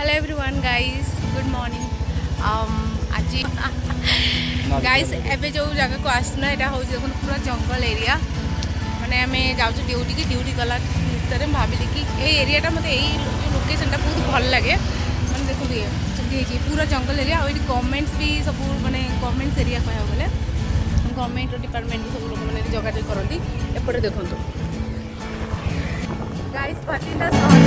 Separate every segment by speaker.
Speaker 1: Hello everyone guys good morning ଆଜି guys ଏବେ ଯେଉଁ ଜାଗାକୁ ଆସୁନା ଏଇଟା ହେଉଛି ଦେଖନ୍ତୁ ପୁରା ଜଙ୍ଗଲ ଏରିଆ ମାନେ ଆମେ ଯାଉଛୁ ଡ୍ୟୁଟିକି ଡ୍ୟୁଟି ଗଲା ଭିତରେ ମୁଁ ଭାବିଲି କି ଏଇ ଏରିଆଟା ମୋତେ ଏଇ ଲୋକେସନ୍ଟା ବହୁତ ଭଲ ଲାଗେ। ମାନେ ଦେଖନ୍ତୁ ଇଏ ସେମିତି ହେଇଛି ପୁରା ଜଙ୍ଗଲ ଏରିଆ ଆଉ ଏଇଠି ଗଭର୍ଣ୍ଣମେଣ୍ଟ ବି ସବୁ ମାନେ ଗଭର୍ଣ୍ଣମେଣ୍ଟ ଏରିଆ କହିବାକୁ ଗଲେ। ଗଭର୍ଣ୍ଣମେଣ୍ଟ ଡିପାର୍ଟମେଣ୍ଟ ସବୁ ଲୋକମାନେ ଏଠି ଯୋଗାଯୋଗ କରନ୍ତି। ଏପଟେ ଦେଖନ୍ତୁ। ଗାଇସ୍ ଭାଟିଟା ସହଜ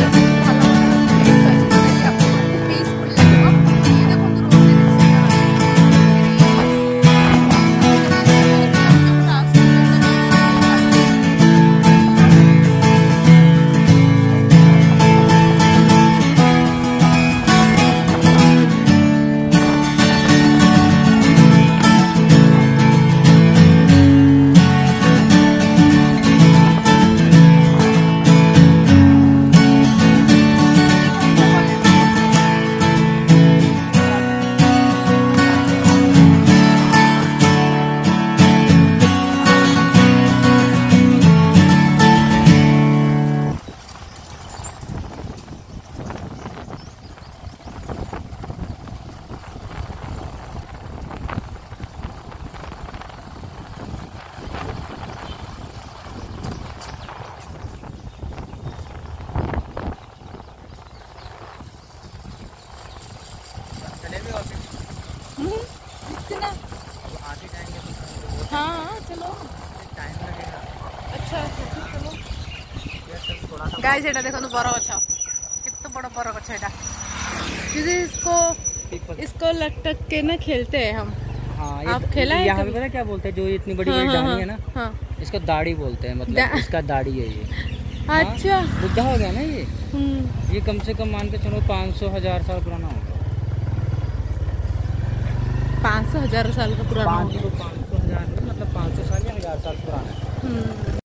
Speaker 1: कितना हाँ चलो। अच्छा अच्छा चलो। गाइस एटा देखो बड़ गछ कितना बड़ा बड़ गछ एटा दीदी इसको इसको लटक के ना खेलते हैं हम।
Speaker 2: हाँ
Speaker 1: आप खेला है
Speaker 2: यहाँ पे है क्या बोलते हैं? जो इतनी बड़ी
Speaker 1: हाँ,
Speaker 2: बड़ी
Speaker 1: हाँ,
Speaker 2: डाली है ना
Speaker 1: हाँ।
Speaker 2: इसको दाढ़ी बोलते हैं मतलब
Speaker 1: दा-
Speaker 2: इसका दाढ़ी है ये।
Speaker 1: हाँ अच्छा
Speaker 2: बुढ़ा हो गया ना ये?
Speaker 1: हम्म।
Speaker 2: ये कम से कम मान के चलो पाँच सौ हज़ार साल पुराना होगा।
Speaker 1: पाँच सौ हज़ार साल का पुराना
Speaker 2: पाँच सौ पाँच सौ हज़ार मतलब पाँच सौ साल या हज़ार साल पुराना।
Speaker 1: हम्म।